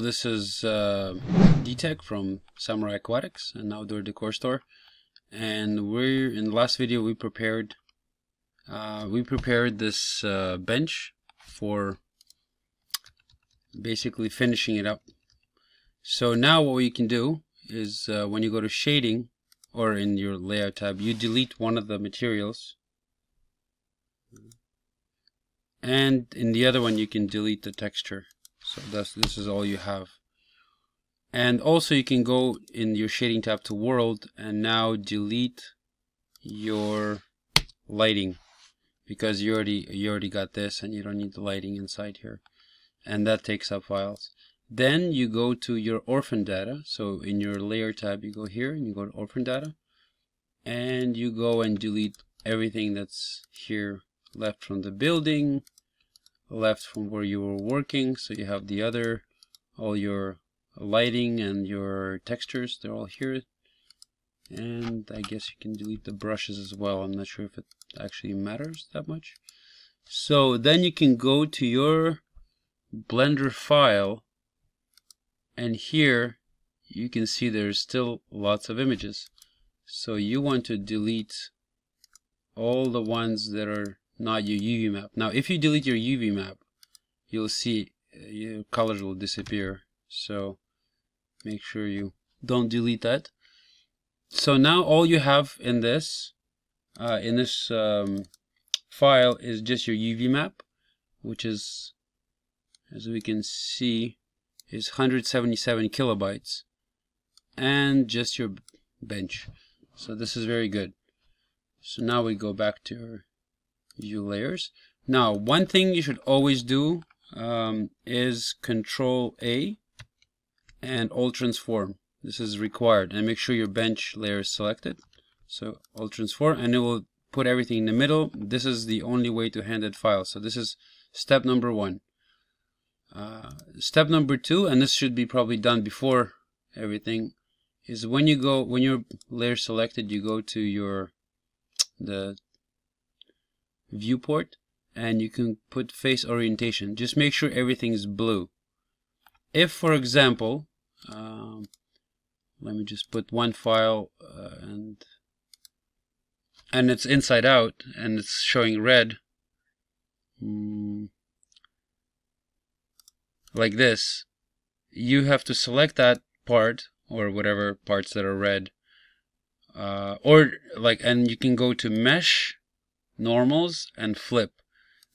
This is uh, Detech from Samurai Aquatics, an outdoor decor store. And we're in the last video we prepared uh, we prepared this uh, bench for basically finishing it up. So now what you can do is uh, when you go to shading or in your layout tab, you delete one of the materials and in the other one you can delete the texture so that's this is all you have. And also you can go in your shading tab to world and now delete your lighting because you already you already got this and you don't need the lighting inside here. And that takes up files. Then you go to your orphan data. So in your layer tab you go here and you go to orphan data. And you go and delete everything that's here left from the building left from where you were working so you have the other all your lighting and your textures they're all here. And I guess you can delete the brushes as well. I'm not sure if it actually matters that much. So then you can go to your blender file and here you can see there's still lots of images. So you want to delete all the ones that are not your UV map. Now, if you delete your UV map, you'll see uh, your colors will disappear. So make sure you don't delete that. So now all you have in this, uh, in this um, file is just your UV map, which is, as we can see, is 177 kilobytes, and just your bench. So this is very good. So now we go back to view layers. Now, one thing you should always do um, is Control A and All Transform. This is required, and make sure your bench layer is selected. So All Transform, and it will put everything in the middle. This is the only way to handle files. So this is step number one. Uh, step number two, and this should be probably done before everything, is when you go when your layer selected, you go to your the viewport and you can put face orientation. Just make sure everything is blue. If, for example, um, let me just put one file uh, and and it's inside out and it's showing red mm, like this you have to select that part or whatever parts that are red uh, or like and you can go to mesh normals and flip.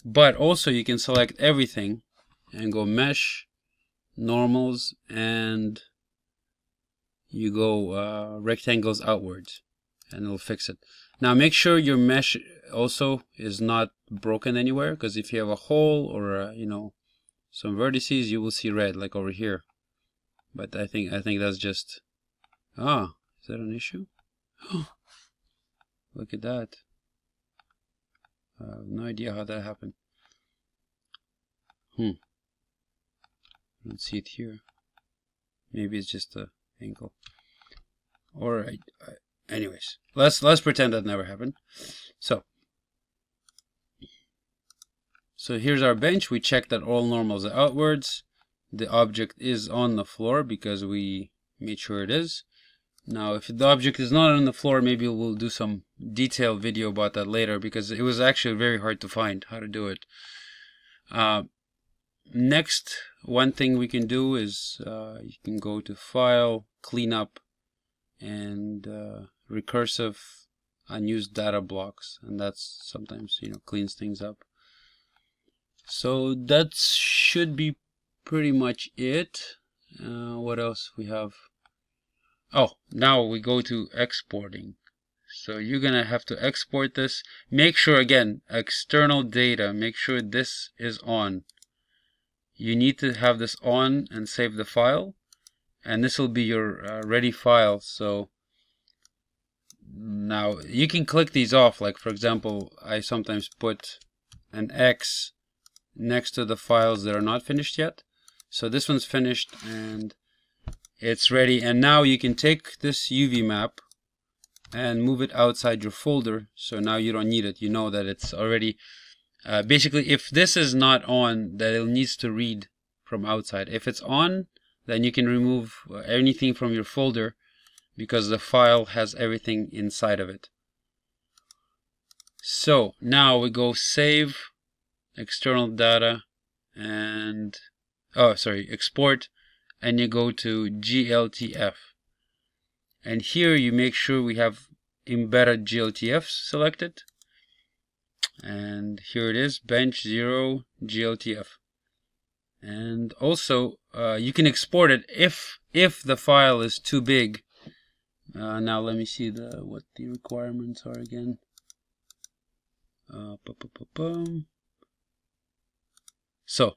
But also you can select everything and go mesh normals and you go uh, recalculate outwards and it'll fix it. Now make sure your mesh also is not broken anywhere because if you have a hole or a, you know some vertices you will see red like over here. But I think I think that's just ah is that an issue? Look at that I have no idea how that happened. Hmm. I don't see it here. Maybe it's just a angle. Or I, I, anyways, let's let's pretend that never happened. So, so here's our bench. We check that all normals are outwards. The object is on the floor because we made sure it is. Now, if the object is not on the floor, maybe we'll do some detailed video about that later because it was actually very hard to find how to do it. Uh, next, one thing we can do is uh, you can go to File, Cleanup, and uh, Recursive Unused Data Blocks, and that's sometimes you know cleans things up. So that should be pretty much it. Uh, what else we have? Oh, now we go to exporting. So you're going to have to export this. Make sure, again, external data, make sure this is on. You need to have this on and save the file. And this will be your uh, ready file. So now you can click these off. Like, for example, I sometimes put an X next to the files that are not finished yet. So this one's finished and it's ready. And now you can take this UV map and move it outside your folder. So now you don't need it. You know that it's already uh, basically if this is not on that it needs to read from outside. If it's on then you can remove uh, anything from your folder because the file has everything inside of it. So now we go save external data and oh sorry export and you go to GLTF and here you make sure we have embedded GLTF selected. And here it is bench 0 GLTF and also uh, you can export it if if the file is too big. Uh, now let me see the what the requirements are again. Uh, so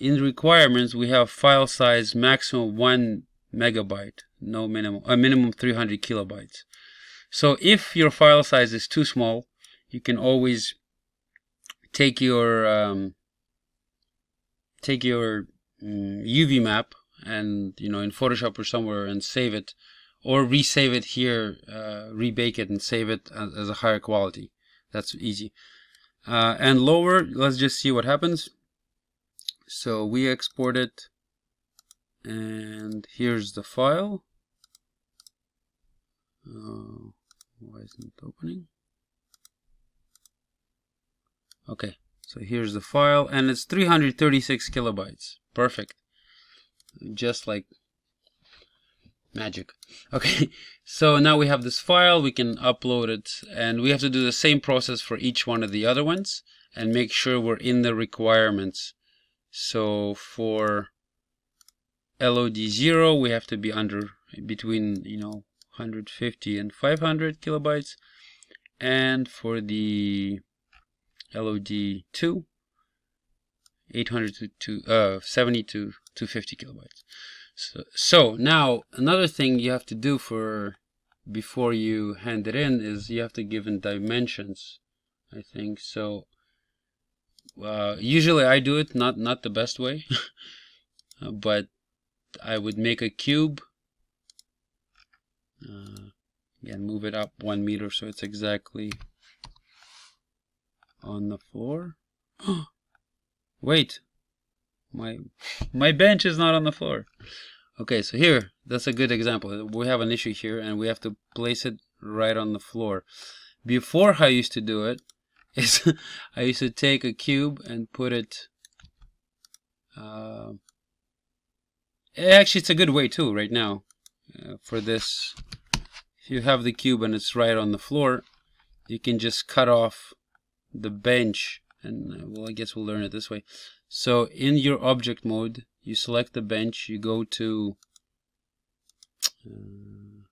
in requirements we have file size maximum 1 megabyte no minimum a minimum 300 kilobytes. So if your file size is too small you can always take your um, take your um, UV map and you know in Photoshop or somewhere and save it or resave it here uh, rebake it and save it as, as, a higher quality. That's easy. Uh, and lower let's just see what happens so we export it and here's the file uh, why isn't it opening okay so here's the file and it's 336 kilobytes. Perfect. Just like magic. Okay, so now we have this file, we can upload it and we have to do the same process for each one of the other ones and make sure we're in the requirements. So for LOD0 we have to be under between you know 150 and 500 kilobytes and for the LOD2 800 to, to uh, 70 to 250 kilobytes. So, so now another thing you have to do for before you hand it in is you have to give in dimensions. I think so. Uh, usually I do it not not the best way, but I would make a cube. Uh, again, move it up one meter so it's exactly on the floor. Wait, my my bench is not on the floor. Okay, so here, that's a good example. We have an issue here and we have to place it right on the floor. Before I used to do it, is I used to take a cube and put it uh, actually it's a good way too right now uh, for this. If you have the cube and it's right on the floor you can just cut off the bench and uh, well I guess we'll learn it this way. So in your object mode you select the bench you go to uh,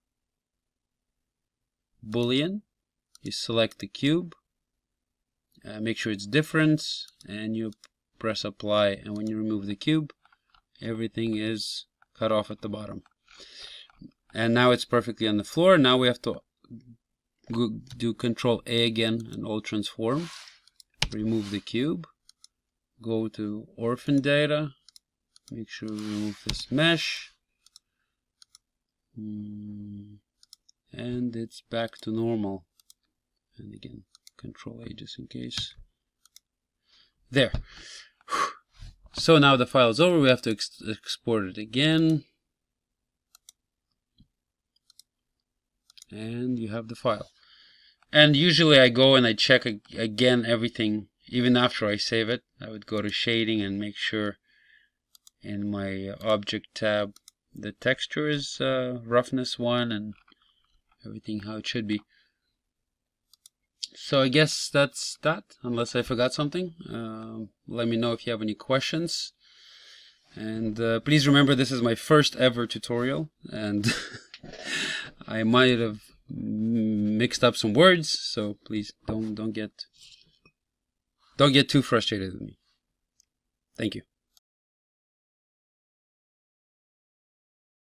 boolean you select the cube uh, make sure it's difference and you press apply and when you remove the cube everything is cut off at the bottom. And now it's perfectly on the floor. Now we have to do control A again and all transform. Remove the cube. Go to orphan data. Make sure we remove this mesh. Mm, and it's back to normal. And again control A just in case. There. So now the file is over. We have to ex export it again. And you have the file. And usually I go and I check again everything. Even after I save it. I would go to shading and make sure in my object tab the texture is uh, roughness 1 and everything how it should be. So I guess that's that, unless I forgot something. Uh, let me know if you have any questions. And uh, please remember this is my first ever tutorial and I might have mixed up some words, so please don't don't get don't get too frustrated with me. Thank you.